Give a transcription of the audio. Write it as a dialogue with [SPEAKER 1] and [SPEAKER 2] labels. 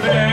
[SPEAKER 1] for